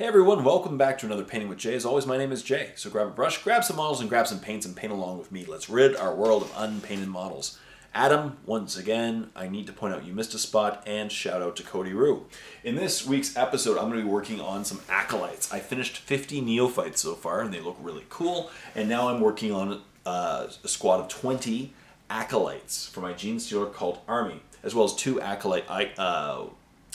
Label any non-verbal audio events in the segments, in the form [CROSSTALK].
Hey everyone, welcome back to another Painting with Jay. As always, my name is Jay. So grab a brush, grab some models, and grab some paints and paint along with me. Let's rid our world of unpainted models. Adam, once again, I need to point out you missed a spot and shout out to Cody Rue. In this week's episode, I'm going to be working on some acolytes. I finished 50 neophytes so far and they look really cool. And now I'm working on uh, a squad of 20 acolytes for my Genestealer Cult Army, as well as two acolyte uh,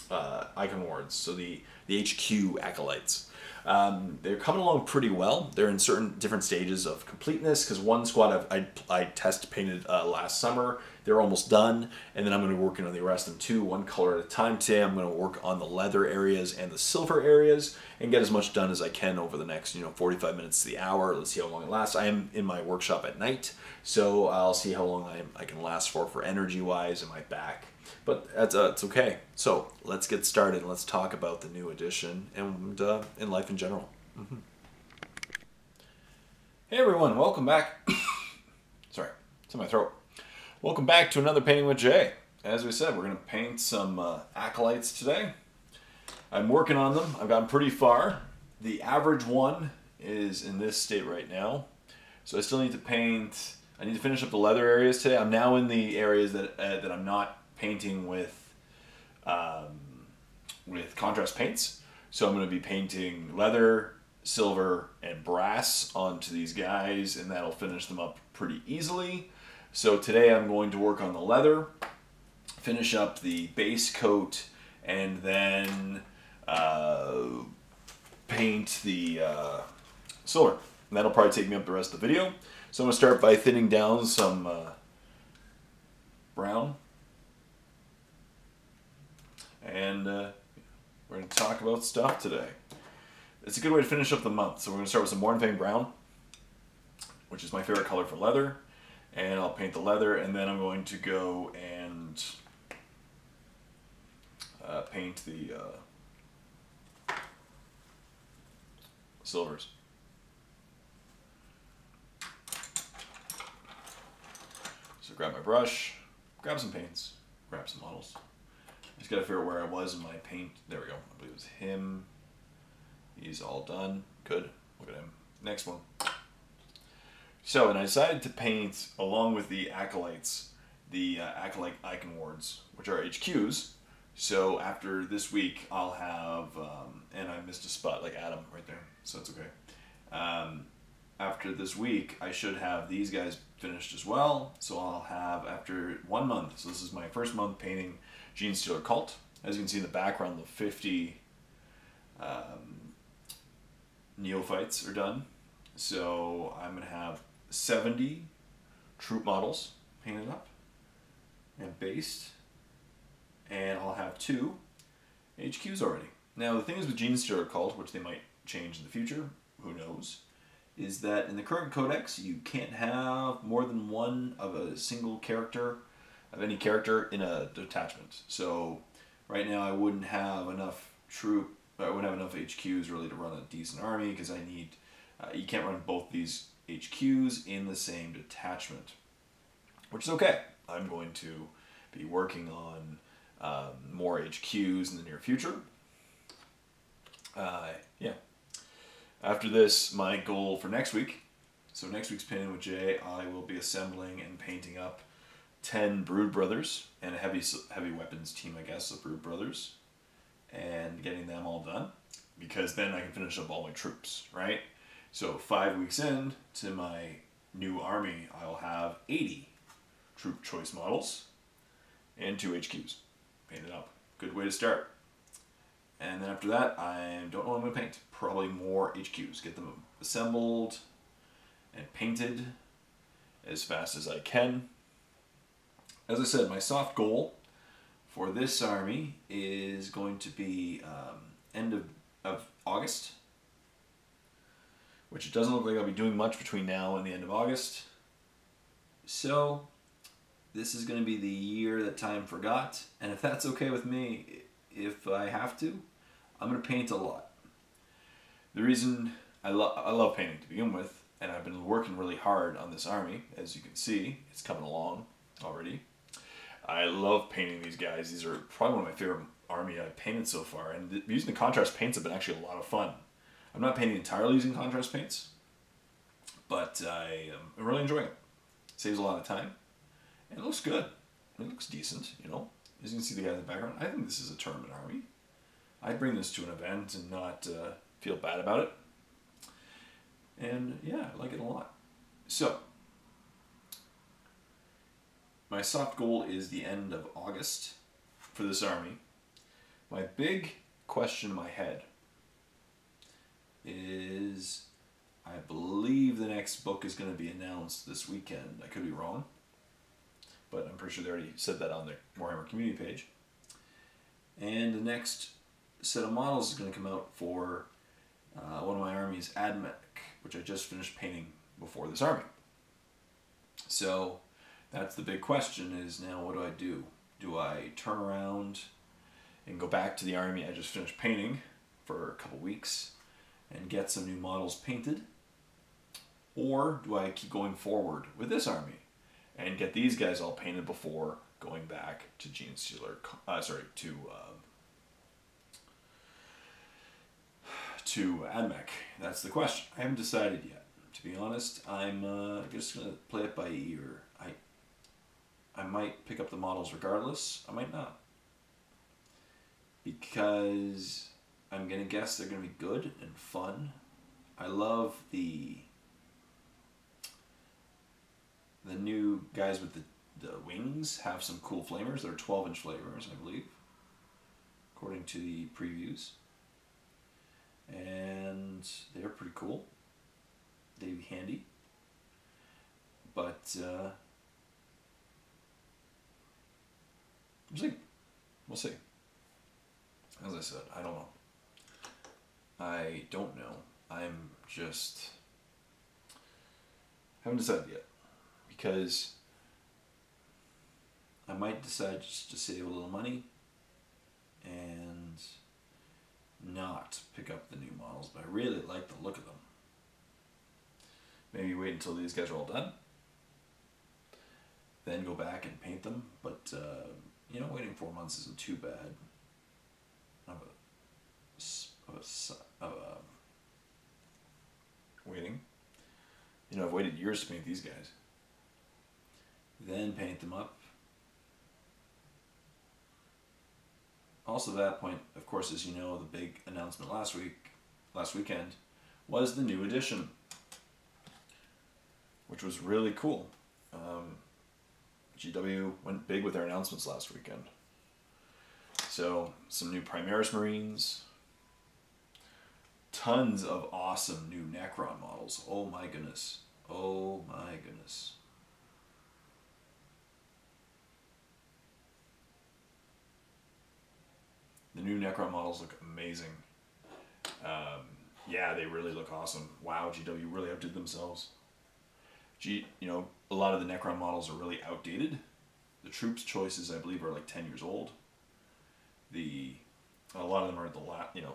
uh, icon wards, so the, the HQ acolytes. Um, they're coming along pretty well. They're in certain different stages of completeness because one squad I've, I, I test painted uh, last summer. They're almost done, and then I'm going to be working on the rest of them too, one color at a time. Today I'm going to work on the leather areas and the silver areas and get as much done as I can over the next, you know, 45 minutes to the hour. Let's see how long it lasts. I am in my workshop at night, so I'll see how long I, I can last for for energy wise and my back. But that's uh, it's okay. So let's get started. Let's talk about the new edition and uh, in life in general. Mm -hmm. Hey everyone, welcome back. [COUGHS] Sorry, it's in my throat. Welcome back to another Painting with Jay. As we said, we're going to paint some uh, acolytes today. I'm working on them. I've gotten pretty far. The average one is in this state right now. So I still need to paint. I need to finish up the leather areas today. I'm now in the areas that uh, that I'm not painting with um, with contrast paints. So I'm going to be painting leather, silver, and brass onto these guys, and that'll finish them up pretty easily. So today I'm going to work on the leather, finish up the base coat, and then uh, paint the uh, silver. And that'll probably take me up the rest of the video. So I'm going to start by thinning down some uh, brown and uh, we're going to talk about stuff today. It's a good way to finish up the month. So we're going to start with some Mournfang Brown, which is my favorite color for leather. And I'll paint the leather, and then I'm going to go and uh, paint the uh, silvers. So grab my brush, grab some paints, grab some models. Just gotta figure out where I was in my paint. There we go. I believe it was him. He's all done. Good. Look at him. Next one. So, and I decided to paint, along with the acolytes, the uh, acolyte icon wards, which are HQs. So after this week, I'll have, um, and I missed a spot like Adam right there, so it's okay. Um, after this week, I should have these guys finished as well. So I'll have, after one month, so this is my first month painting Genestealer Cult. As you can see in the background, the 50 um, neophytes are done. So I'm going to have 70 troop models painted up and based. And I'll have two HQs already. Now the thing is with Genestealer Cult, which they might change in the future, who knows, is that in the current codex you can't have more than one of a single character of any character in a detachment. So right now I wouldn't have enough troop, I wouldn't have enough HQs really to run a decent army because I need, uh, you can't run both these HQs in the same detachment, which is okay. I'm going to be working on um, more HQs in the near future. Uh, yeah. After this, my goal for next week, so next week's Painting with Jay, I will be assembling and painting up 10 Brood Brothers and a heavy, heavy weapons team, I guess, of Brood Brothers and getting them all done because then I can finish up all my troops, right? So five weeks in to my new army, I'll have 80 troop choice models and two HQs painted up. Good way to start. And then after that, I don't know what I'm going to paint. Probably more HQs. Get them assembled and painted as fast as I can as I said, my soft goal for this army is going to be um, end of, of August, which it doesn't look like I'll be doing much between now and the end of August. So this is going to be the year that time forgot, and if that's okay with me, if I have to, I'm going to paint a lot. The reason I, lo I love painting to begin with, and I've been working really hard on this army, as you can see, it's coming along already. I love painting these guys. These are probably one of my favorite army I've painted so far, and th- using the contrast paints have been actually a lot of fun. I'm not painting entirely using contrast paints, but I am really enjoying it. Saves a lot of time, and it looks good. It looks decent, you know. As you can see the guy in the background, I think this is a tournament army. I'd bring this to an event and not uh, feel bad about it. And yeah, I like it a lot. So, my soft goal is the end of August for this army. My big question in my head is I believe the next book is going to be announced this weekend. I could be wrong, but I'm pretty sure they already said that on the Warhammer community page. And the next set of models is going to come out for uh, one of my armies, Admech, which I just finished painting before this army. So that's the big question is now what do I do? Do I turn around and go back to the army I just finished painting for a couple weeks and get some new models painted? Or do I keep going forward with this army and get these guys all painted before going back to Genestealer, uh, sorry, to uh, to Admech? That's the question. I haven't decided yet. To be honest, I'm uh, just gonna play it by ear. I might pick up the models regardless. I might not because I'm gonna guess they're gonna be good and fun. I love the the new guys with the, the wings have some cool flamers. They're 12 inch flamers, I believe, according to the previews. And they're pretty cool. They'd be handy. But, uh, we'll see. We'll see. As I said, I don't know. I don't know. I'm just haven't decided yet because I might decide just to save a little money and not pick up the new models, but I really like the look of them. Maybe wait until these guys are all done, then go back and paint them. But uh, you know, waiting four months isn't too bad. Of a, of a, of a waiting. You know, I've waited years to paint these guys. Then paint them up. Also, at that point, of course, as you know, the big announcement last week, last weekend, was the new edition, which was really cool. Um, GW went big with their announcements last weekend. So, some new Primaris Marines, tons of awesome new Necron models. Oh my goodness. Oh my goodness. The new Necron models look amazing. Um, yeah, they really look awesome. Wow, GW really outdid themselves. G, you know, a lot of the Necron models are really outdated. The troops choices, I believe, are like ten years old. The a lot of them are the last, you know,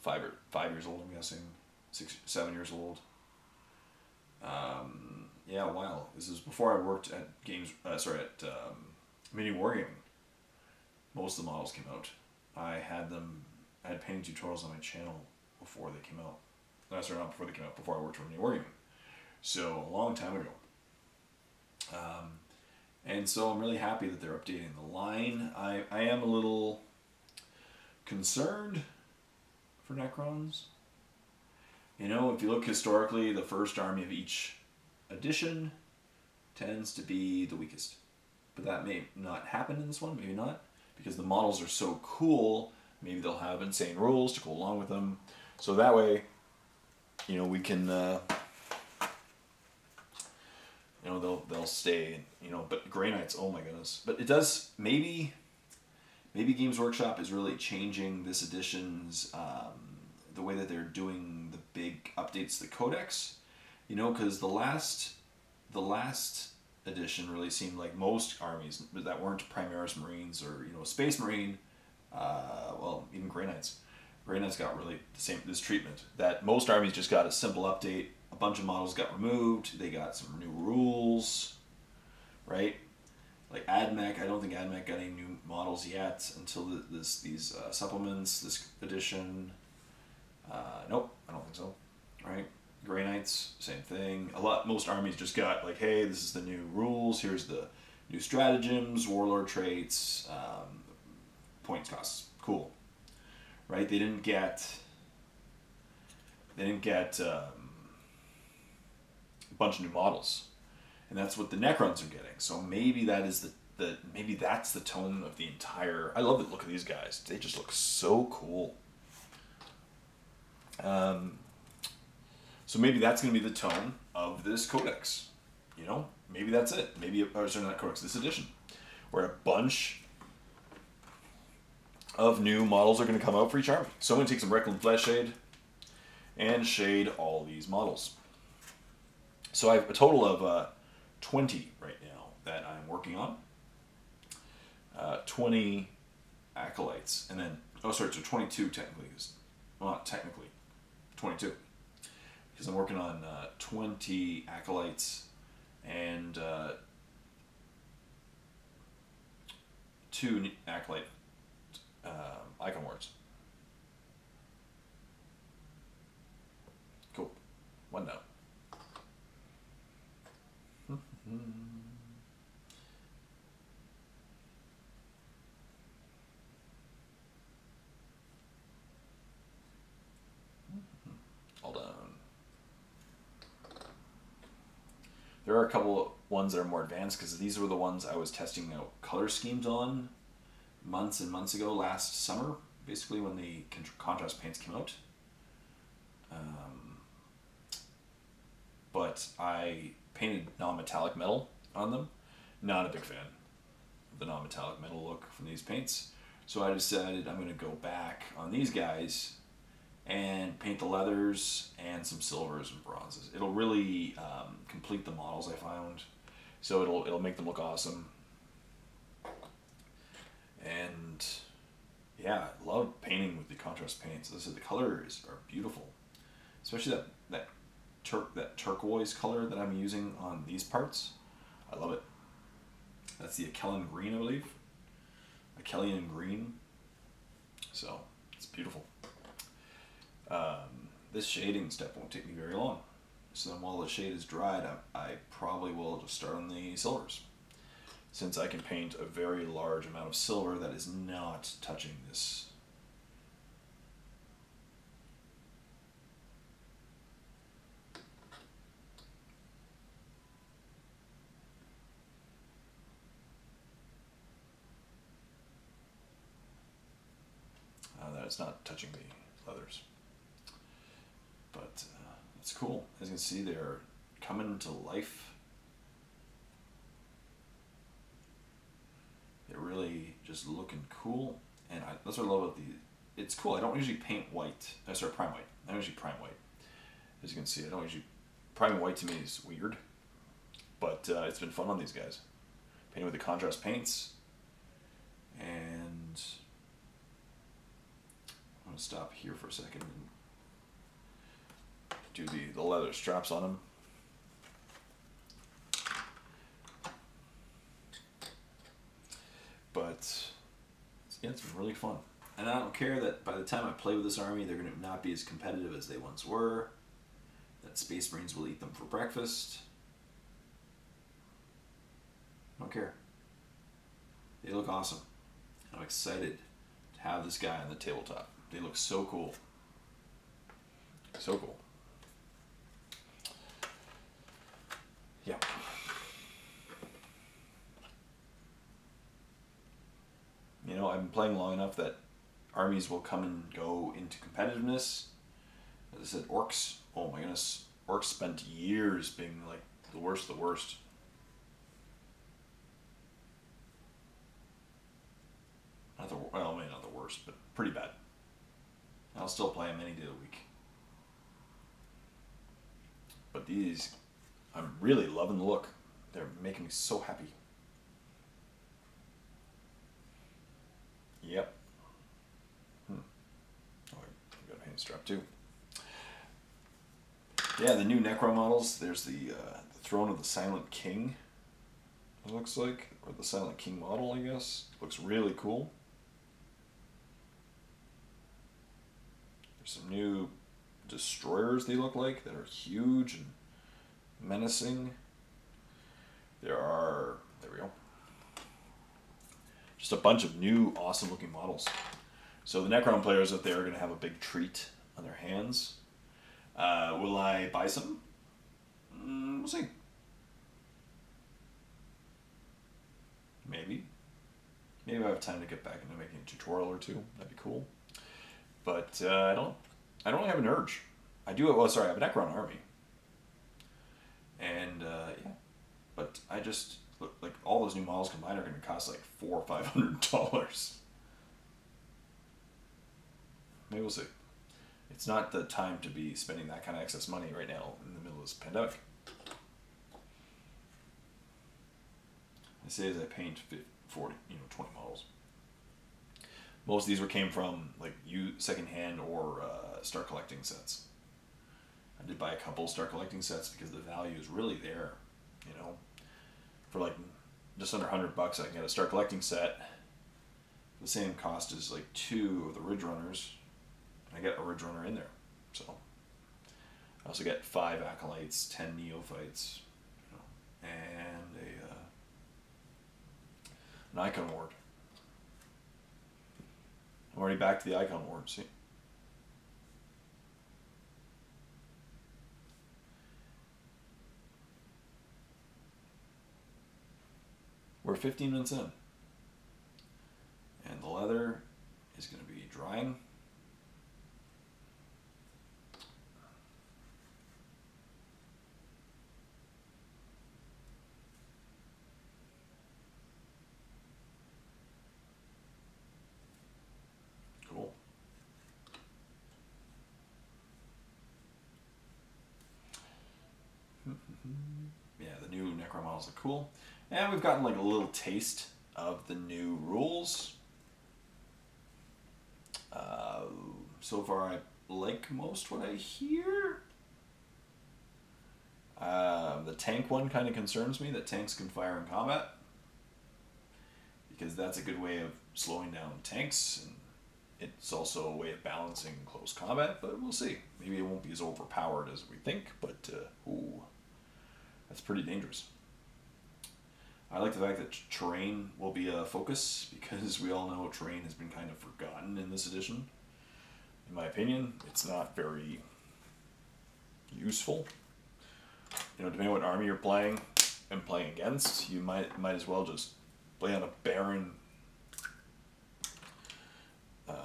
five or five years old. I'm guessing six, seven years old. Um, yeah, wow. This is before I worked at games. Uh, sorry, at um, Mini Wargaming. Most of the models came out. I had them. I had painting tutorials on my channel before they came out. No, sorry, not before they came out. Before I worked for Mini Wargaming. So a long time ago. Um, and so I'm really happy that they're updating the line. I, I am a little concerned for Necrons. You know, if you look historically, the first army of each edition tends to be the weakest. But that may not happen in this one, maybe not, because the models are so cool. Maybe they'll have insane rules to go along with them. So that way, you know, we can, uh, you know, they'll they'll stay. You know, but Grey Knights, oh my goodness! But it does maybe, maybe Games Workshop is really changing this edition's um, the way that they're doing the big updates to the codex. You know, because the last, the last edition really seemed like most armies that weren't Primaris Marines or you know Space Marine, uh, well even Grey Knights. Grey Knights got really the same this treatment that most armies just got a simple update. Bunch of models got removed. They got some new rules, right? like AdMech, I don't think AdMech got any new models yet until the, this these uh, supplements, this edition. Uh, nope, I don't think so. Right? Grey Knights, same thing. A lot, most armies just got like, hey, this is the new rules. Here's the new stratagems, warlord traits, um, points costs. Cool, right? They didn't get. They didn't get um, bunch of new models, and that's what the Necrons are getting. So maybe that is the the maybe that's the tone of the entire. I love the look of these guys. They just look so cool. Um, so maybe that's going to be the tone of this codex. You know, maybe that's it. Maybe, or sorry, not codex, this edition, where a bunch of new models are going to come out for each army. So I'm going to take some Reikland Flesh Shade and shade all these models. So I have a total of uh, 20 right now that I'm working on. Uh, 20 acolytes, and then, oh, sorry, so 22 technically. Well, not technically, 22 because I'm working on uh, 20 acolytes and uh, two acolyte uh, icon wards. Cool. One down. All done. There are a couple ones that are more advanced because these were the ones I was testing out color schemes on months and months ago last summer, basically when the contrast paints came out. Um, but I painted non-metallic metal on them. Not a big fan of the non-metallic metal look from these paints. So I decided I'm going to go back on these guys and paint the leathers and some silvers and bronzes. It'll really um, complete the models I found, so it'll it'll make them look awesome. And yeah, I love painting with the contrast paints. As I said, the colors are beautiful, especially that that tur that turquoise color that I'm using on these parts. I love it. That's the Akhelian green, I believe. Akhelian green. So it's beautiful. Um, this shading step won't take me very long. So then while the shade is dried, I, I probably will just start on the silvers. Since I can paint a very large amount of silver that is not touching this Uh, is not touching the leathers. But uh, it's cool. As you can see, they're coming to life. They're really just looking cool, and I, that's what I love about the. It's cool. I don't usually paint white. I uh, sorry, prime white. I usually prime white. As you can see, I don't usually Prime white to me is weird, but uh, it's been fun on these guys. Painting with the contrast paints, and I'm gonna stop here for a second the, the leather straps on them. But yeah, it's really fun. And I don't care that by the time I play with this army, they're going to not be as competitive as they once were. That Space Marines will eat them for breakfast. I don't care. They look awesome. I'm excited to have this guy on the tabletop. They look so cool. So cool. Yeah. You know, I've been playing long enough that armies will come and go into competitiveness. As I said, Orks, oh my goodness, Orks spent years being like the worst the worst. Not the, well, maybe not the worst, but pretty bad. I'll still play them any day of the week. But these I'm really loving the look. They're making me so happy. Yep. Hmm. Oh, I got a hand strap too. Yeah, the new Necron models. There's the, uh, the Throne of the Silent King. it looks like, or the Silent King model, I guess. Looks really cool. There's some new destroyers they look like that are huge and menacing. There are, there we go, just a bunch of new awesome looking models. So the Necron players out there are going to have a big treat on their hands. Uh, will I buy some? Mm, we'll see. Maybe. Maybe I have time to get back into making a tutorial or two. That'd be cool. But uh, I don't. I don't really have an urge. I do. Well, sorry, I have an Necron army. And uh, yeah, but I just look like all those new models combined are going to cost like four or five hundred dollars. Maybe we'll see. It's not the time to be spending that kind of excess money right now in the middle of this pandemic. I say as I paint 50, 40, you know, 20 models. Most of these were came from like you secondhand or uh, start collecting sets. I did buy a couple start collecting sets because the value is really there, you know. For like just under 100 bucks, I can get a start collecting set. The same cost as like two of the Ridge Runners. And I get a Ridge Runner in there. So I also get five Acolytes, 10 Neophytes, you know, and a, uh, an Icon Ward. I'm already back to the Icon Ward, see? We're 15 minutes in. And the leather is going to be drying. Cool. [LAUGHS] yeah, the new Necron models are cool. And we've gotten like a little taste of the new rules. Uh, so far, I like most what I hear. Uh, the tank one kind of concerns me that tanks can fire in combat because that's a good way of slowing down tanks and it's also a way of balancing close combat but we'll see maybe it won't be as overpowered as we think but uh, ooh that's pretty dangerous I like the fact that terrain will be a focus because we all know terrain has been kind of forgotten in this edition. In my opinion, it's not very useful. You know, depending on what army you're playing and playing against, you might might as well just play on a barren um,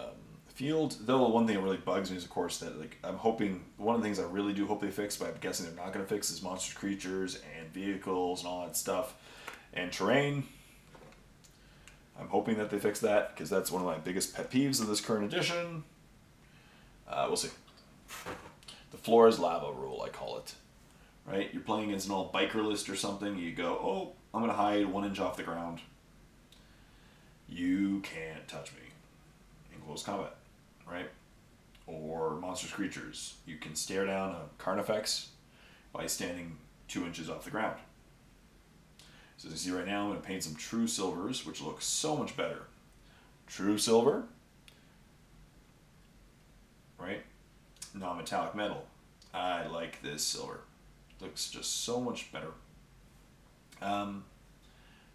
field. Though one thing that really bugs me is, of course, that like I'm hoping one of the things I really do hope they fix, but I'm guessing they're not going to fix, is monster creatures and vehicles and all that stuff and terrain. I'm hoping that they fix that because that's one of my biggest pet peeves of this current edition. Uh, we'll see. The floor is lava rule, I call it. Right? You're playing against an old biker list or something. You go, oh, I'm going to hide one inch off the ground. You can't touch me in close combat, right? Or monstrous creatures. You can stare down a Carnifex by standing two inches off the ground. So as you see right now, I'm going to paint some true silvers, which look so much better. True silver, right? Non-metallic metal. I like this silver. Looks just so much better. Um,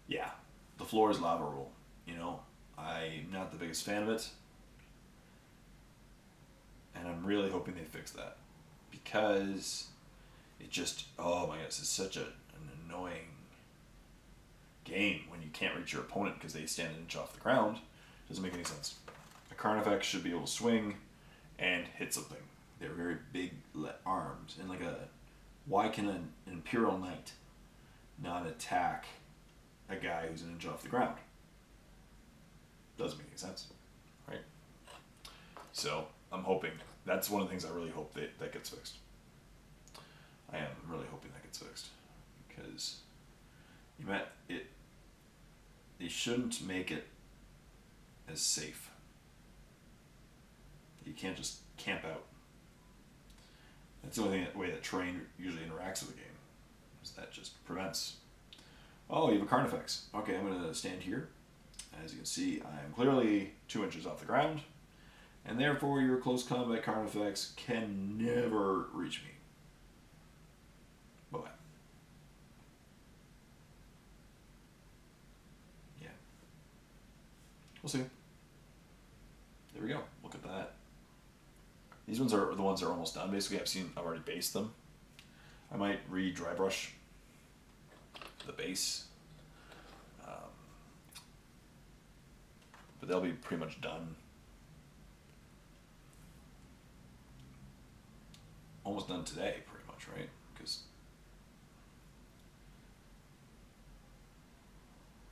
yeah, the floor is lava rule. You know, I'm not the biggest fan of it. And I'm really hoping they fix that. Because it just, oh my gosh, it's such a, an annoying game when you can't reach your opponent because they stand an inch off the ground doesn't make any sense. A Carnifex should be able to swing and hit something. They're very big arms. And like a, why can an Imperial Knight not attack a guy who's an inch off the ground? Doesn't make any sense, right? So I'm hoping that's one of the things I really hope that that gets fixed. I am really hoping that gets fixed because you met it they shouldn't make it as safe. You can't just camp out. That's the only thing, way that terrain usually interacts with the game. Is that just prevents Oh, you have a Carnifex. Okay, I'm going to stand here. As you can see, I am clearly two inches off the ground, and therefore your close combat Carnifex can never reach me. Bye-bye. Yeah. We'll see. There we go. Look at that. These ones are the ones that are almost done. Basically, I've seen, I've already based them. I might re-dry brush the base. Um, but they'll be pretty much done. Almost done today, pretty much, right? Because,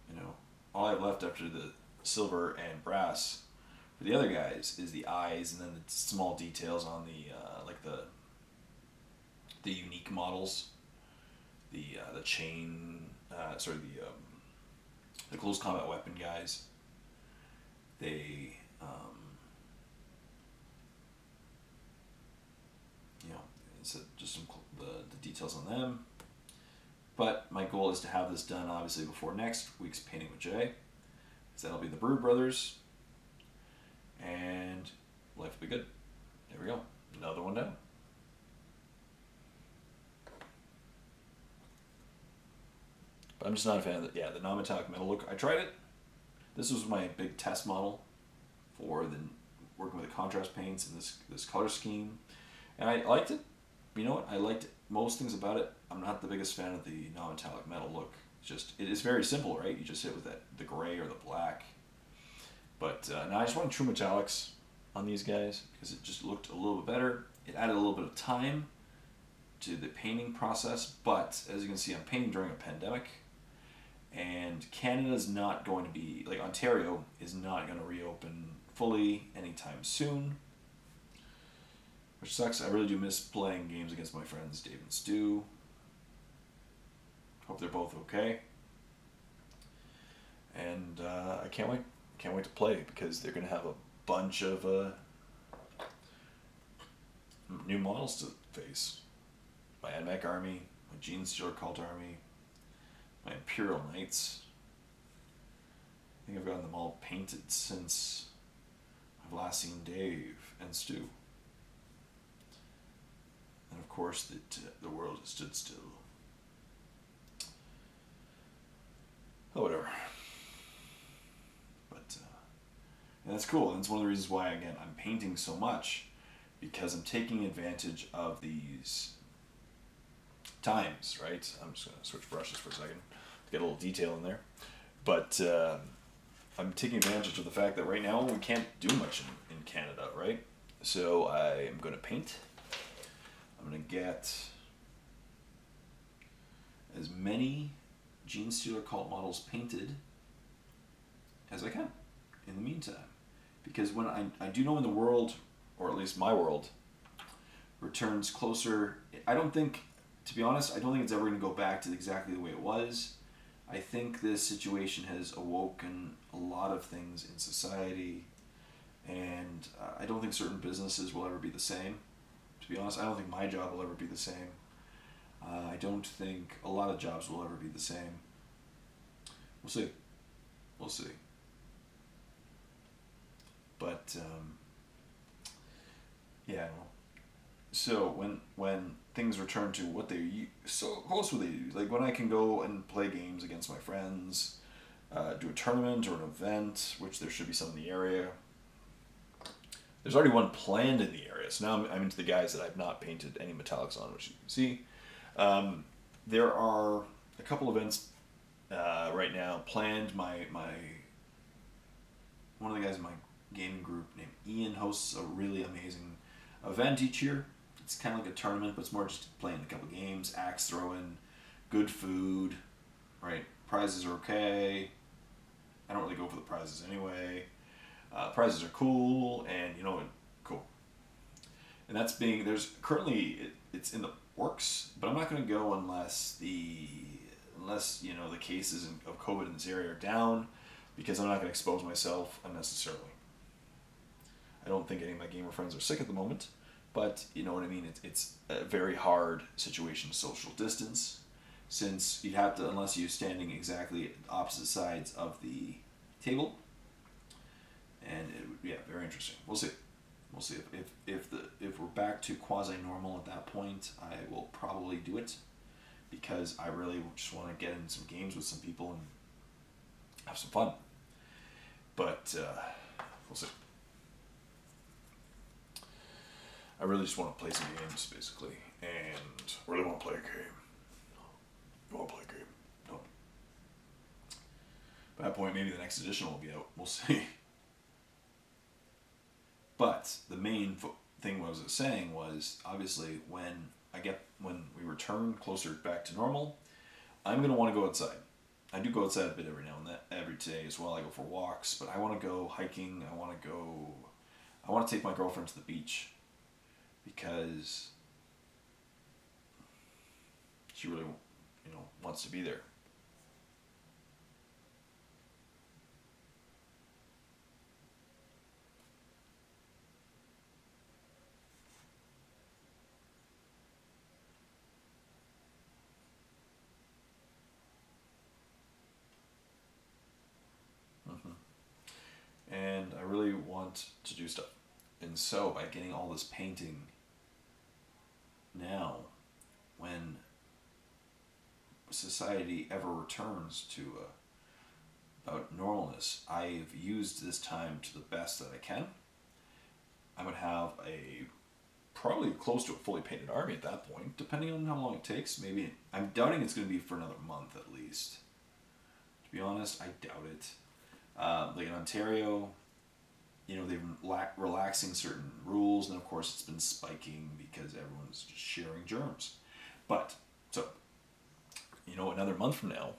you know, all I have left after the silver and brass for the other guys is the eyes and then the small details on the, uh, like the, the unique models the uh, the chain, uh, sorry, the um, the close combat weapon guys. They, um, you know, just some the the details on them. But my goal is to have this done obviously before next week's painting with Jay, because that'll be the Brood Brothers, and life will be good. There we go, another one down. But I'm just not a fan of the yeah the non-metallic metal look. I tried it. This was my big test model for the working with the contrast paints and this this color scheme, and I liked it. You know what? I liked most things about it. I'm not the biggest fan of the non-metallic metal look. Just it is very simple, right? You just hit with that the gray or the black. But uh, now I just want true metallics on these guys because it just looked a little bit better. It added a little bit of time to the painting process, but as you can see, I'm painting during a pandemic and Canada's not going to be like Ontario is not going to reopen fully anytime soon, which sucks. I really do miss playing games against my friends Dave and Stu. Hope they're both okay, and uh, I can't wait. Can't wait to play because they're going to have a bunch of uh, new models to face. My AdMech army, my Gene Genestealer cult army, my Imperial Knights. I think I've gotten them all painted since I've last seen Dave and Stu. And of course, uh, the world has stood still. Oh, whatever. But, uh, and that's cool. And it's one of the reasons why, again, I'm painting so much because I'm taking advantage of these times, right? I'm just going to switch brushes for a second to get a little detail in there. But uh, I'm taking advantage of the fact that right now we can't do much in, in Canada, right? So I am going to paint. I'm going to get as many Genestealer cult models painted as I can in the meantime. Because when I, I do know in the world, or at least my world, returns closer, I don't think to be honest, I don't think it's ever going to go back to exactly the way it was. I think this situation has awoken a lot of things in society, and uh, I don't think certain businesses will ever be the same. To be honest, I don't think my job will ever be the same. Uh, I don't think a lot of jobs will ever be the same. We'll see. We'll see. But um, yeah, so when when things return to what they so what they like when I can go and play games against my friends, uh, do a tournament or an event, which there should be some in the area. There's already one planned in the area, so now I'm, I'm into the guys that I've not painted any metallics on, which you can see. Um, there are a couple events uh, right now planned. My my one of the guys in my gaming group named Ian hosts a really amazing event each year it's kind of like a tournament, but it's more just playing a couple games, axe throwing, good food, right? Prizes are okay. I don't really go for the prizes anyway. Uh, prizes are cool, and you know, cool. And that's being there's currently it, it's in the works, but I'm not going to go unless the unless you know the cases of COVID in this area are down, because I'm not going to expose myself unnecessarily. I don't think any of my gamer friends are sick at the moment. But you know what I mean? It's, it's a very hard situation social distance. since you'd have to unless you're standing exactly opposite sides of the table. And it would yeah, very interesting. We'll see. We'll see if, if, if the if we're back to quasi normal at that point, I will probably do it because I really just want to get in some games with some people and have some fun. But uh, we'll see. I really just want to play some games, basically, and really want to play a game. You want to play a game? No. By that point, maybe the next edition will be out. We'll [LAUGHS] see. But the main thing I was saying was obviously when I get when we return closer back to normal, I'm gonna want to go outside. I do go outside a bit every now and then, every day as well. I go for walks, but I want to go hiking. I want to go. I want to take my girlfriend to the beach because she really, you know, wants to be there. and I to do stuff. And so, by getting all this painting now, when society ever returns to uh, about normalness, I've used this time to the best that I can. I would have a probably close to a fully painted army at that point, depending on how long it takes. Maybe I'm doubting it's going to be for another month at least. To be honest, I doubt it. Uh, like in Ontario, you know, they've la- relaxing certain rules, and of course, it's been spiking because everyone's just sharing germs. But so, you know, another month from now,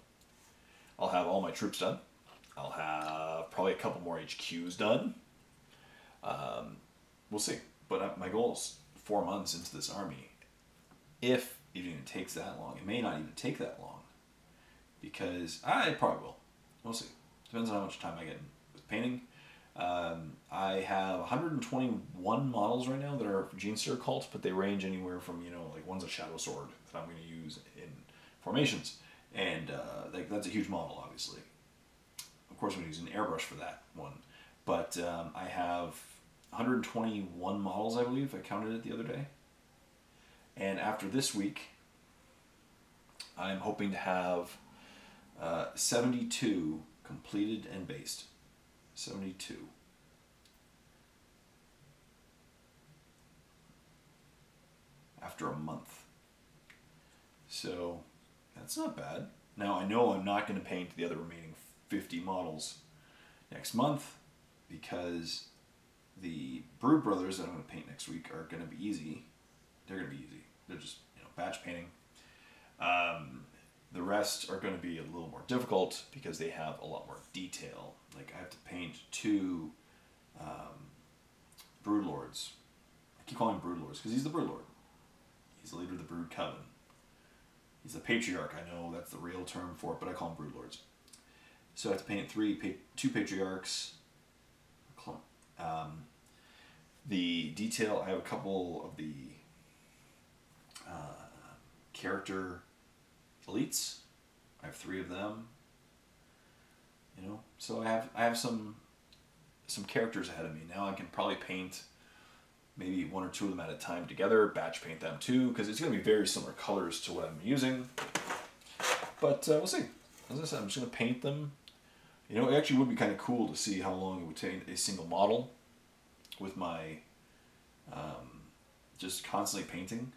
I'll have all my troops done. I'll have probably a couple more HQs done. Um, we'll see. But uh, my goal is four months into this army. If it even takes that long, it may not even take that long, because I probably will. We'll see. Depends on how much time I get with painting. Um, I have 121 models right now that are Genestealer cult, but they range anywhere from you know like one's a shadow sword that I'm going to use in formations, and uh, like that's a huge model, obviously. Of course, I'm going to use an airbrush for that one, but um, I have 121 models, I believe. I counted it the other day, and after this week, I'm hoping to have uh, 72 completed and based. 72. After a month. So that's not bad. Now I know I'm not going to paint the other remaining 50 models next month because the Brood Brothers that I'm going to paint next week are going to be easy. They're going to be easy. They're just you know batch painting. Um, the rest are going to be a little more difficult because they have a lot more detail. Like I have to paint two um, brood lords. I keep calling him brood because he's the brood lord. He's the leader of the brood coven. He's the patriarch. I know that's the real term for it, but I call him brood lords. So I have to paint three, pa- two patriarchs. Um, the detail. I have a couple of the uh, character elites. I have three of them. You know, so I have I have some some characters ahead of me now. I can probably paint maybe one or two of them at a time together, batch paint them too, because it's going to be very similar colors to what I'm using. But uh, we'll see. As I said, I'm just going to paint them. You know, it actually would be kind of cool to see how long it would take a single model with my um, just constantly painting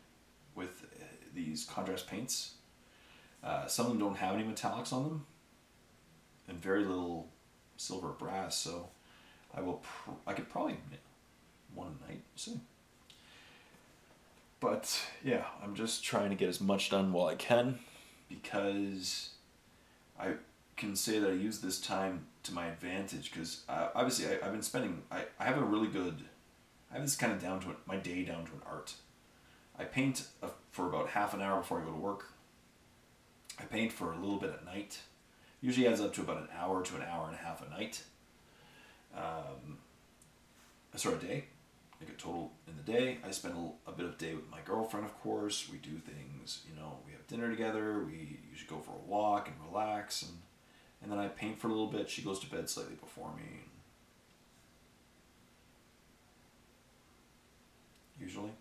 with uh, these contrast paints. Uh, some of them don't have any metallics on them, and very little silver or brass. So I will. I could probably one night. See. But yeah, I'm just trying to get as much done while I can, because I can say that I use this time to my advantage. Because obviously, I, I've been spending. I, I have a really good. I have this kind of down to my day down to an art. I paint for about half an hour before I go to work. I paint for a little bit at night. Usually adds up to about an hour to an hour and a half a night. Um, sorry, a day. like a total in the day. I spend a, a bit of day with my girlfriend, of course. We do things, you know, we have dinner together. We usually go for a walk and relax, and and then I paint for a little bit. She goes to bed slightly before me. Usually.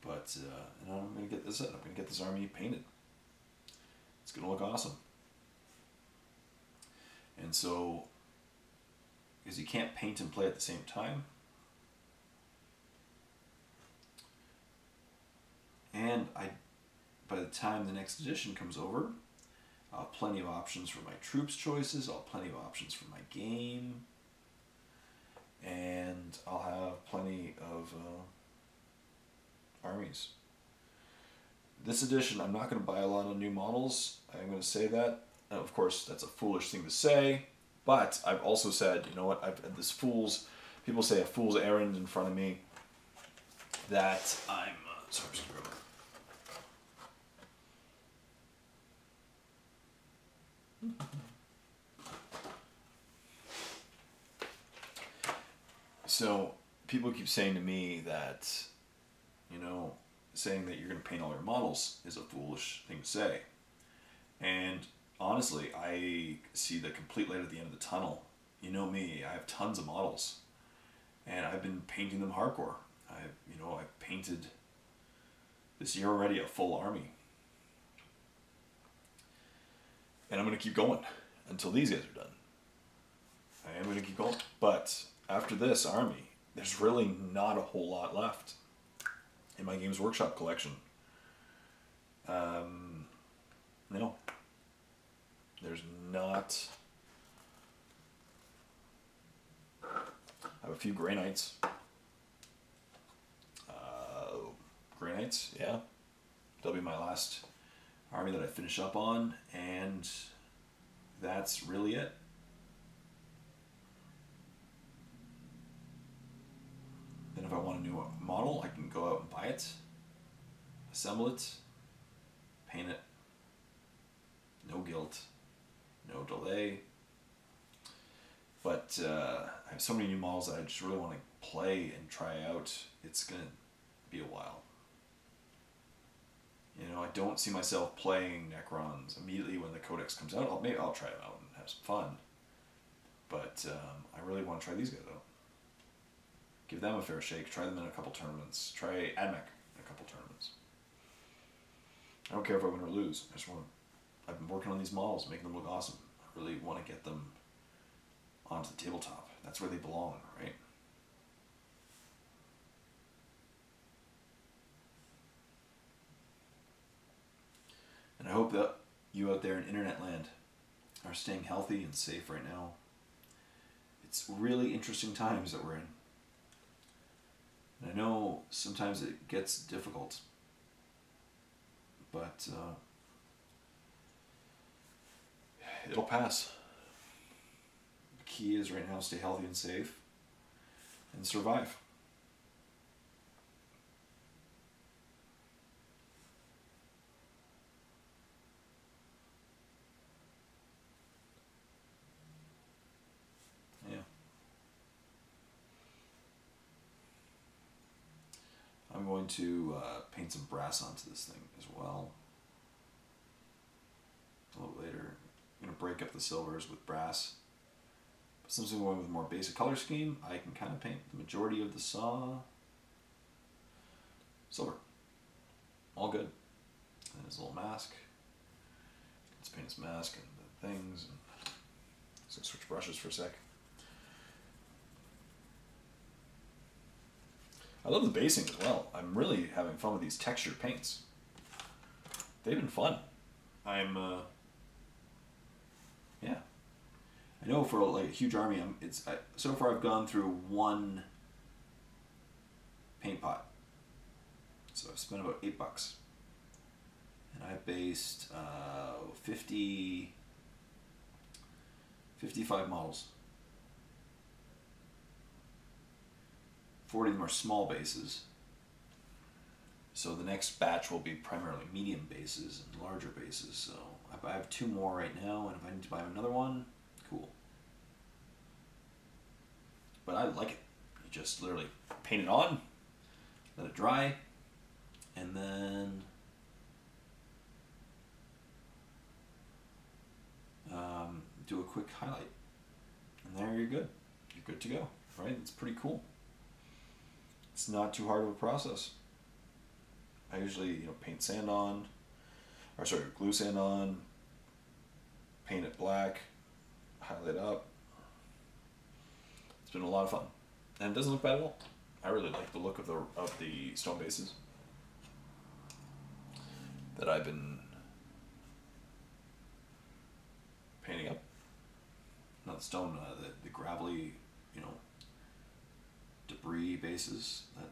But uh, and I'm gonna get this. I'm gonna get this army painted. It's gonna look awesome. And so, because you can't paint and play at the same time. And I, by the time the next edition comes over, I'll have plenty of options for my troops choices. I'll have plenty of options for my game. And I'll have plenty of uh, armies. This edition, I'm not going to buy a lot of new models. I'm going to say that. And of course, that's a foolish thing to say. But I've also said, you know what, I've had this fool's, people say a fool's errand in front of me that I'm, uh, sorry, I'm So people keep saying to me that, you know, saying that you're going to paint all your models is a foolish thing to say. And honestly, I see the complete light at the end of the tunnel. You know me, I have tons of models. And I've been painting them hardcore. I, you know, I've painted this year already a full army. And I'm going to keep going until these guys are done. I am to keep going. But after this army, there's really not a whole lot left in my Games Workshop collection. Um, no. There's not. I have a few Knights. Uh, Knights, yeah. That'll be my last army that I finish up on, and that's really it. Then if I want a new model, I can go out and buy it, assemble it, paint it, no guilt, no delay. But uh, I have so many new models that I just really want to play and try out. It's going to be a while. You know, I don't see myself playing Necrons immediately when the Codex comes out. I'll, maybe I'll try them out and have some fun. But um, I really want to try these guys out. Give them a fair shake. Try them in a couple tournaments. Try AdMech in a couple tournaments. I don't care if I win or lose. I just want to, I've been working on these models, making them look awesome. I really want to get them onto the tabletop. That's where they belong, right? And I hope that you out there in internet land are staying healthy and safe right now. It's really interesting times that we're in. And I know sometimes it gets difficult, but uh, it'll pass. The key is right now stay healthy and safe and survive. Yeah. I'm going to uh, paint some brass onto this thing as well. A little later. I'm to break up the silvers with brass. But since I'm going with a more basic color scheme, I can kind of paint the majority of the saw silver. All good. And his little mask. Let's paint his mask and the things. And so switch brushes for a sec. I love the basing as well. I'm really having fun with these textured paints. They've been fun. I'm, uh, yeah. I know for like a huge army, I'm, it's I, so far I've gone through one paint pot. So I've spent about eight bucks. And I've based uh, 50, 55 models. 40 of them are small bases. So the next batch will be primarily medium bases and larger bases. So I have two more right now, and if I need to buy another one, cool. But I like it. you just literally paint it on, let it dry, and then um, do a quick highlight. And there you're good. You're good to go, right? It's pretty cool. It's not too hard of a process. I usually, you know, paint sand on, or sorry, glue sand on, paint it black, highlight up. It's been a lot of fun, and it doesn't look bad at all. I really like the look of the of the stone bases that I've been painting up. Not stone, uh, the, the gravelly, you know, debris bases that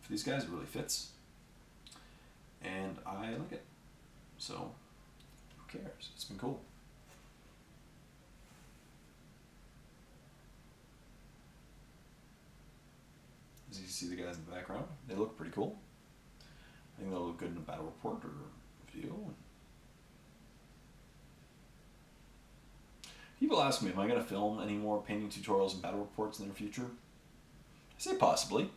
for these guys really fits. And I like it. So, who cares? It's been cool. As you see the guys in the background, they look pretty cool. I think they'll look good in a battle report or video. People ask me, am I going to film any more painting tutorials and battle reports in the future? I say possibly.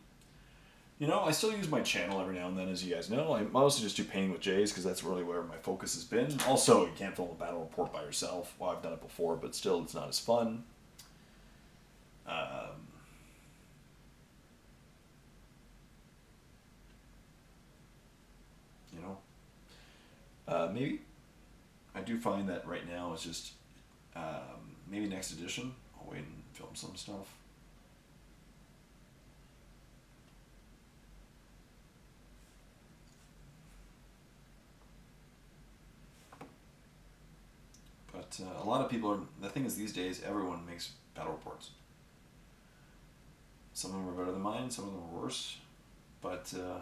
You know, I still use my channel every now and then, as you guys know. I mostly just do painting with Jays because that's really where my focus has been. Also, you can't film a battle report by yourself. Well, I've done it before, but still, it's not as fun. Um, you know, uh, maybe. I do find that right now it's just um, maybe next edition. I'll wait and film some stuff. Uh, a lot of people are. The thing is, these days, everyone makes battle reports. Some of them are better than mine. Some of them are worse. But uh,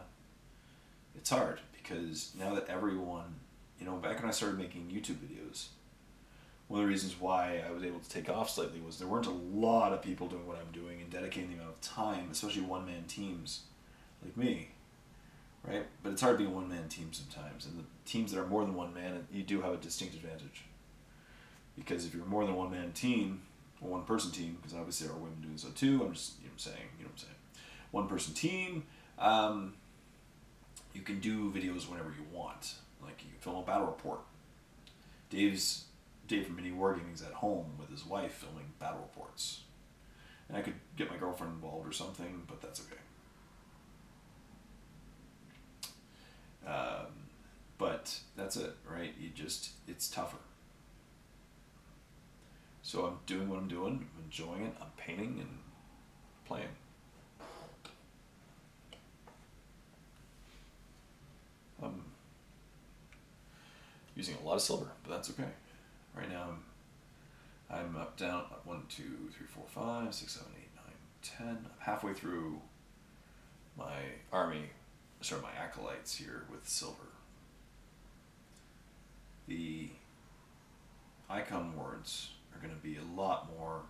it's hard because now that everyone, you know, back when I started making YouTube videos, one of the reasons why I was able to take off slightly was there weren't a lot of people doing what I'm doing and dedicating the amount of time, especially one man teams like me, right? But it's hard being a one man team sometimes, and the teams that are more than one man, you do have a distinct advantage. Because if you're more than one man team, or one person team, because obviously there are women doing so too, I'm just you know, saying, you know what I'm saying, one person team, um, you can do videos whenever you want. Like you can film a battle report. Dave's Dave from Mini Wargaming's at home with his wife filming battle reports. And I could get my girlfriend involved or something, but that's okay. Um, but that's it, right? You just, it's tougher. So I'm doing what I'm doing, I'm enjoying it, I'm painting and playing. I'm using a lot of silver, but that's okay. Right now I'm I'm up down one, two, three, four, five, six, seven, eight, nine, ten. I'm halfway through my army, sorry, my acolytes here with silver. The icon wards are going to be a lot more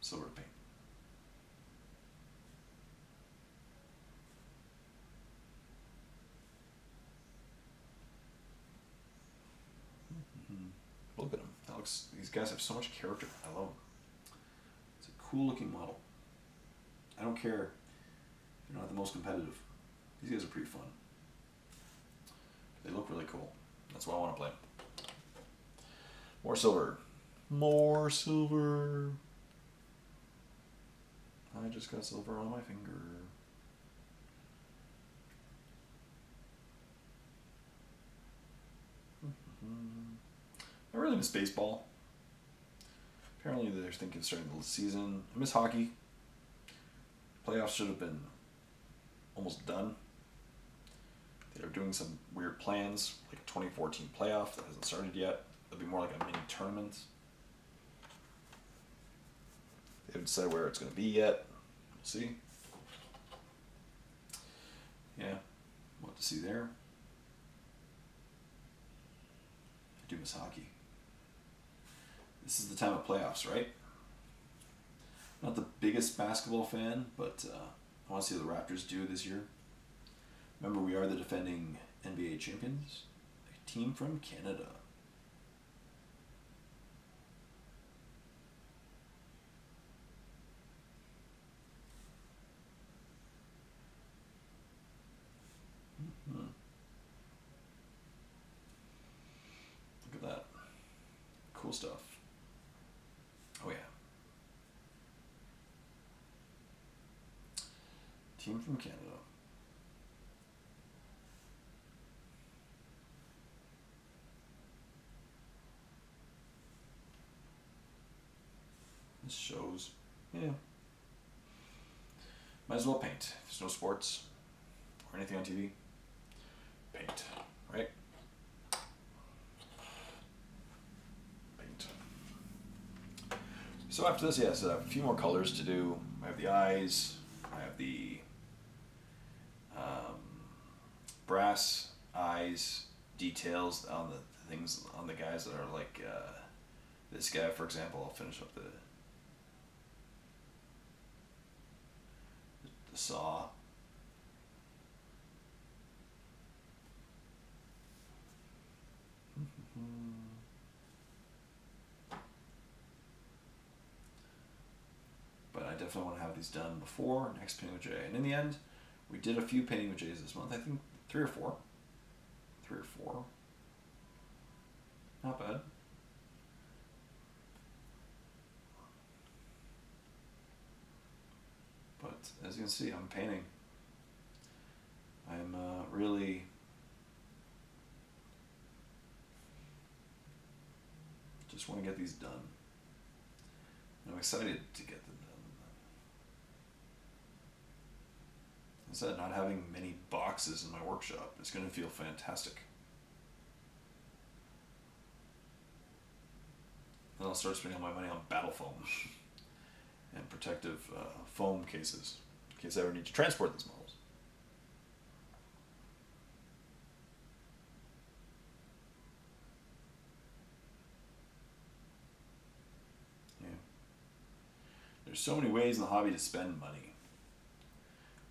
silver paint. Mm-hmm. Look at him. That looks. These guys have so much character. I love them. It's a cool looking model. I don't care. They're not the most competitive. These guys are pretty fun. They look really cool. That's why I want to play. More silver. More silver. I just got silver on my finger. I really miss baseball. Apparently, they're thinking starting the season. I miss hockey. Playoffs should have been almost done. They're doing some weird plans, like a 2014 playoff that hasn't started yet. It'll be more like a mini tournament. They haven't decided where it's going to be yet. We'll see. Yeah, what to see there. I do miss hockey. This is the time of playoffs, right? Not the biggest basketball fan, but uh, I want to see what the Raptors do this year. Remember, we are the defending NBA champions, a team from Canada. Cool stuff. Oh yeah. Team from Canada. This shows, yeah. Might as well paint. There's no sports or anything on TV. Paint, right? Paint. So after this, yes, a few more colors to do. I have the eyes. I have the um, brass eyes details on the things on the guys that are like uh, this guy, for example. I'll finish up the the saw. But I definitely want to have these done before next painting with Jay. And in the end, we did a few painting with Jays this month. I think three or four. Three or four. Not bad. But as you can see, I'm painting. I'm uh, really just want to get these done. I'm excited to get them Instead of not having many boxes in my workshop, it's going to feel fantastic. Then I'll start spending all my money on battle foam [LAUGHS] and protective uh, foam cases in case I ever need to transport these models. Yeah. There's so many ways in the hobby to spend money.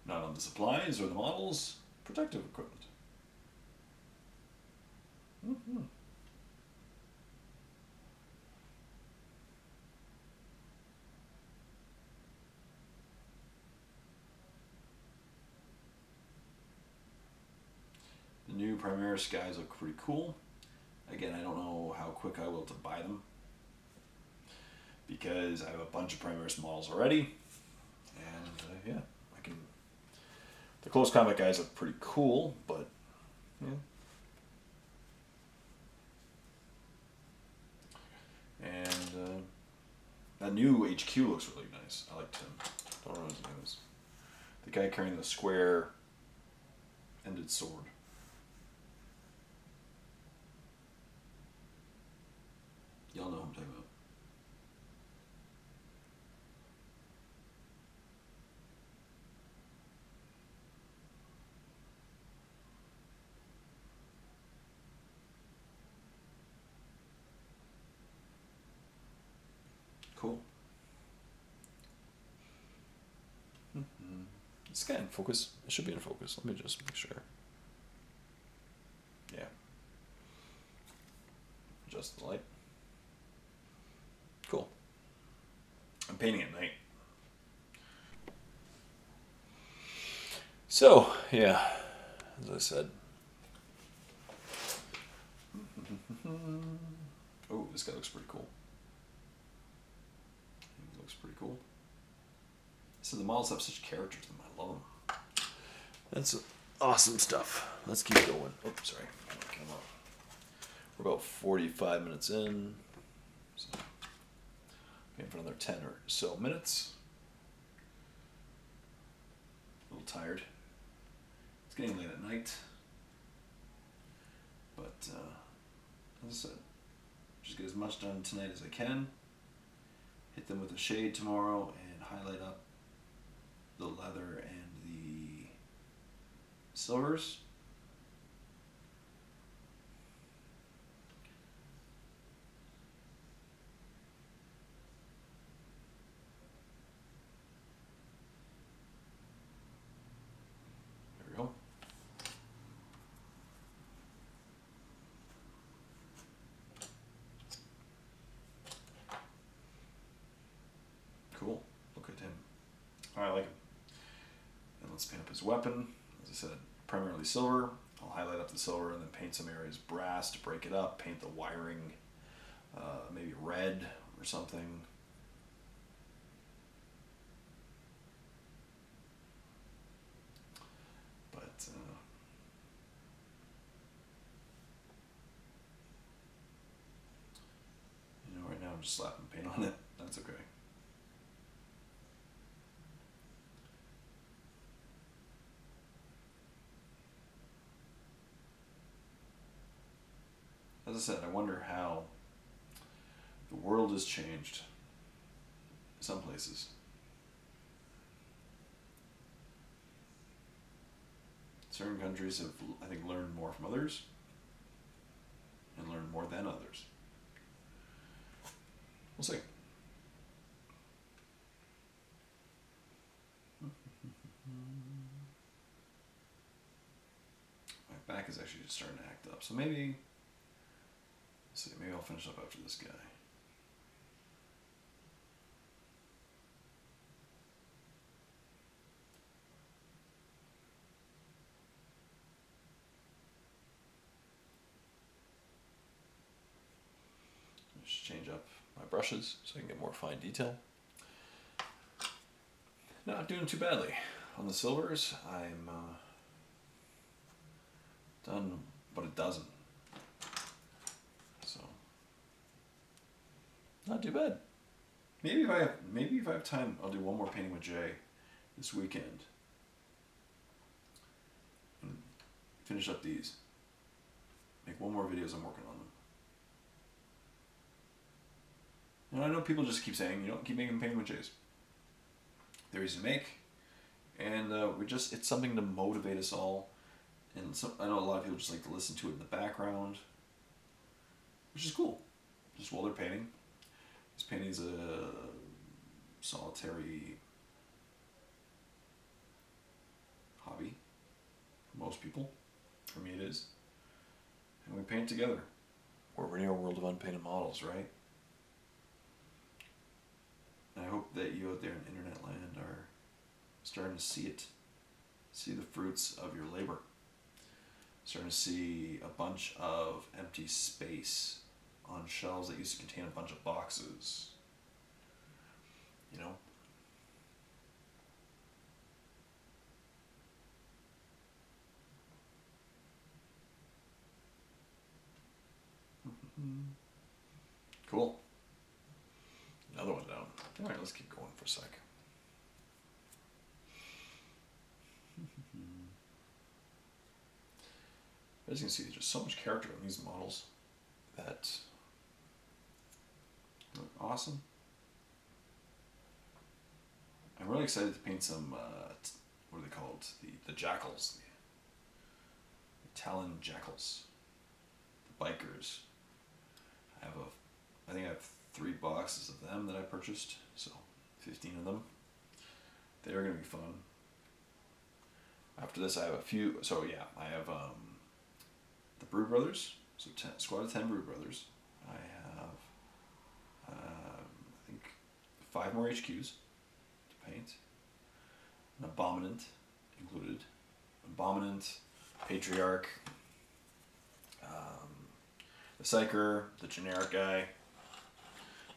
Not on the supplies or the models, protective equipment. Mm-hmm. The new Primaris guys look pretty cool. Again, I don't know how quick I will to buy them because I have a bunch of Primaris models already, and uh, yeah. The close combat guys look pretty cool, but yeah. And uh, that new HQ looks really nice. I liked him. Don't know his name is. The guy carrying the square ended sword. Y'all know who I'm talking about. Cool. Mhm. It's focus. It should be in focus. Let me just make sure. Yeah. Adjust the light. Cool. I'm painting at night. So, yeah, as I said. [LAUGHS] oh, this guy looks pretty cool. He looks pretty cool. So the models have such character to them. I love them. That's awesome stuff. Let's keep going. Oh, sorry. We're about 45 minutes in. So, waiting for another 10 or so minutes. A little tired. It's getting late at night. But, uh, as I said, just get as much done tonight as I can. Hit them with a shade tomorrow and highlight up the leather and the silvers. There we go. Cool. Look at him. I like him. And let's paint up his weapon. As I said, primarily silver. I'll highlight up the silver and then paint some areas brass to break it up. Paint the wiring uh, maybe red or something. But uh, you know, right now I'm just slapping paint on it. [LAUGHS] That's okay. As I said, I wonder how the world has changed in some places. Certain countries have, I think, learned more from others and learned more than others. We'll see. [LAUGHS] My back is actually just starting to act up, so maybe. Let's see, maybe I'll finish up after this guy. Just change up my brushes so I can get more fine detail. Not doing too badly. On the silvers, I'm uh, done about a dozen. So not too bad. Maybe if I have maybe if I have time, I'll do one more painting with Jay this weekend. And finish up these. Make one more videos I'm working on them. And I know people just keep saying, you know, keep making painting with Jays. They're easy to make, and uh, we just it's something to motivate us all. And some, I know a lot of people just like to listen to it in the background, which is cool, just while they're painting. Painting is a uh, solitary hobby for most people. For me, it is. And we paint together. We're in a world of unpainted models, right? And I hope that you out there in internet land are starting to see it, see the fruits of your labor. Starting to see a bunch of empty space on shelves that used to contain a bunch of boxes. You know? Mm-hmm. Cool. Another one down. All right, let's keep going for a sec. As [LAUGHS] you can see, there's just so much character in these models that awesome. I'm really excited to paint some, uh, what are they called? The, the jackals. The Atalan jackals. The bikers. I have a, I think I have three boxes of them that I purchased, so 15 of them. They're going to be fun. After this, I have a few. So, yeah, I have um, the Brood Brothers, so ten, squad of 10 Brood Brothers. I have, um, I think, five more HQs to paint. An Abominant included. Abominant, Patriarch, um, the Psyker, the generic guy,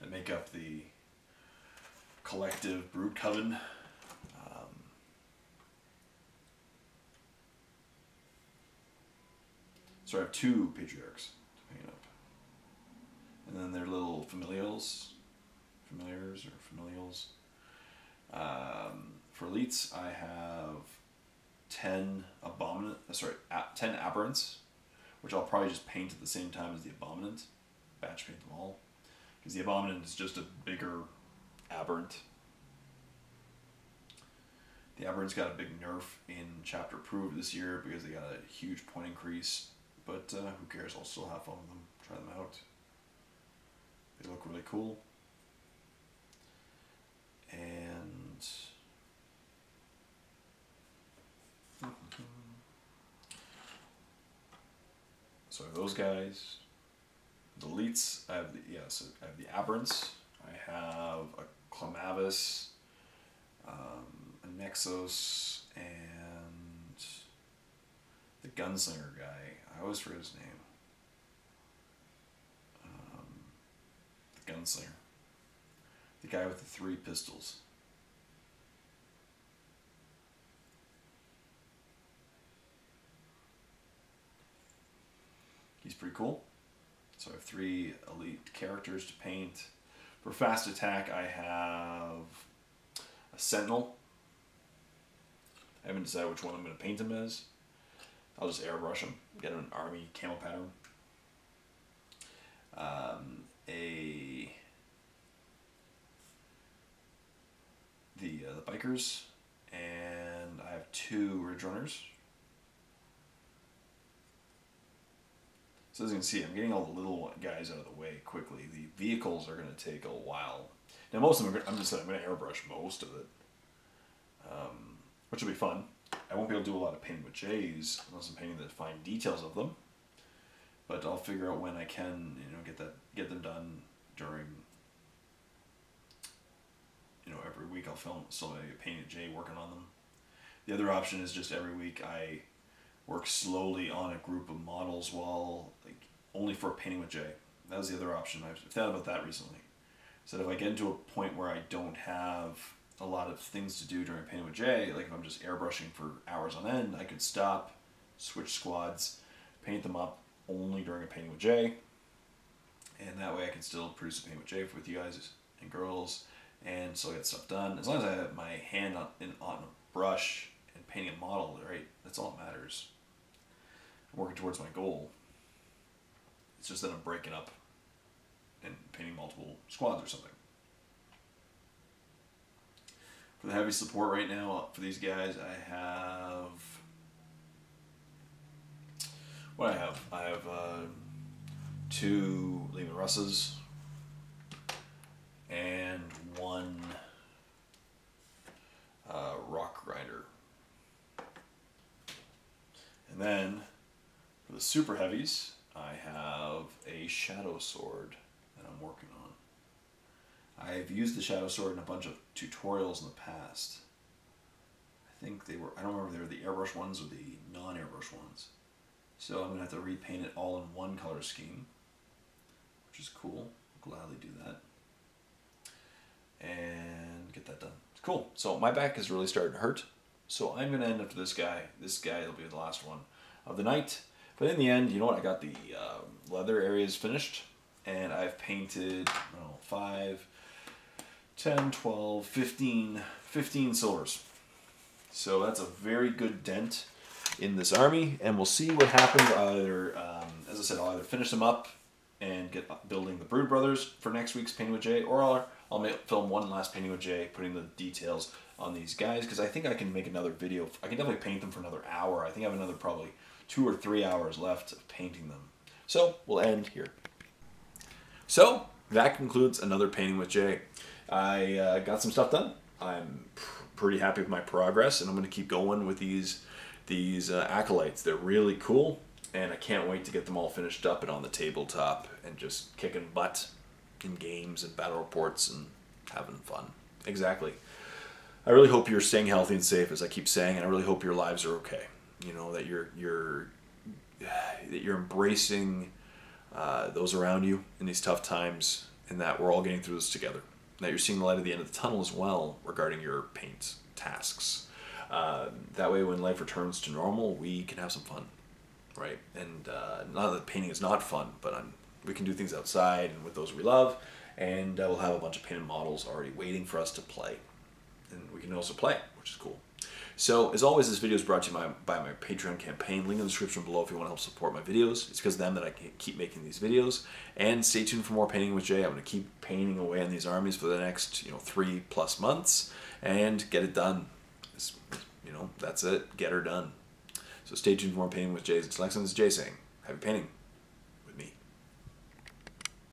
that make up the collective Brood Coven. Um, so I have two patriarchs to paint up, and then their little familials, familiars or familials. Um, for elites, I have ten abominant. Uh, sorry, ten aberrants, which I'll probably just paint at the same time as the abominant. Batch paint them all because the abominant is just a bigger aberrant. The aberrant's got a big nerf in chapter approved this year because they got a huge point increase. But uh, who cares? I'll still have fun with them. Try them out. They look really cool. And so I have those guys. The elites, I have the yes, I have the aberrants. I have a Clamavus, um, a Nexos, and the gunslinger guy. I always forget his name. Um, the gunslinger. The guy with the three pistols. He's pretty cool. So I have three elite characters to paint. For fast attack, I have a Sentinel. I haven't decided which one I'm going to paint him as. I'll just airbrush him, get him an army camo pattern. Um, a the uh, the bikers, and I have two ridge runners. So as you can see, I'm getting all the little guys out of the way quickly. The vehicles are going to take a while. Now most of them, I'm just I'm going to airbrush most of it, um, which will be fun. I won't be able to do a lot of painting with J's unless I'm painting the fine details of them. But I'll figure out when I can, you know, get that get them done during. You know, every week I'll film so I paint Jay working on them. The other option is just every week I work slowly on a group of models while like only for a painting with Jay. That was the other option. I've thought about that recently. So if I get into a point where I don't have a lot of things to do during painting with Jay, like if I'm just airbrushing for hours on end, I could stop, switch squads, paint them up only during a painting with Jay, and that way I can still produce a painting with Jay with you guys and girls, and still get stuff done. As long as I have my hand on, in, on a brush and painting a model, right, that's all that matters. I'm working towards my goal. It's just that I'm breaking up and painting multiple squads or something. For the heavy support right now, for these guys, I have. What I have? I have uh, two Leman Russes and one uh, Rock Grinder. And then for the super heavies, I have a Shadow Sword that I'm working on. I've used the Shadow Sword in a bunch of tutorials in the past. I think they were, I don't remember they were the airbrush ones or the non-airbrush ones. So I'm going to have to repaint it all in one color scheme, which is cool. I'll gladly do that. And get that done. Cool. So my back is really starting to hurt. So I'm going to end up to this guy. This guy will be the last one of the night. But in the end, you know what? I got the uh, leather areas finished. And I've painted, know, 5, 10, 12, 15, 15 silvers. So that's a very good dent in this army, and we'll see what happens. Either, um, as I said, I'll either finish them up and get building the Brood Brothers for next week's Painting with Jay, or I'll, I'll film one last Painting with Jay, putting the details on these guys, because I think I can make another video. I can definitely paint them for another hour. I think I have another probably two or three hours left of painting them. So we'll end here. So that concludes another Painting with Jay. I uh, got some stuff done. I'm pr pretty happy with my progress, and I'm going to keep going with these these uh, acolytes. They're really cool, and I can't wait to get them all finished up and on the tabletop and just kicking butt in games and battle reports and having fun. Exactly. I really hope you're staying healthy and safe, as I keep saying, and I really hope your lives are okay. You know that you're you're that you're embracing uh, those around you in these tough times, and that we're all getting through this together. That you're seeing the light at the end of the tunnel as well regarding your paint tasks. Uh, that way, when life returns to normal, we can have some fun, right? And uh, not that painting is not fun, but I'm, we can do things outside and with those we love, and uh, we'll have a bunch of painted models already waiting for us to play, and we can also play, which is cool. So, as always, this video is brought to you by, by my Patreon campaign. Link in the description below if you want to help support my videos. It's because of them that I can keep making these videos. And stay tuned for more painting with Jay. I'm going to keep painting away on these armies for the next, you know, three plus months and get it done. It's, you know, that's it. Get her done. So stay tuned for more painting with Jay. It's Lex and Jay saying, happy painting.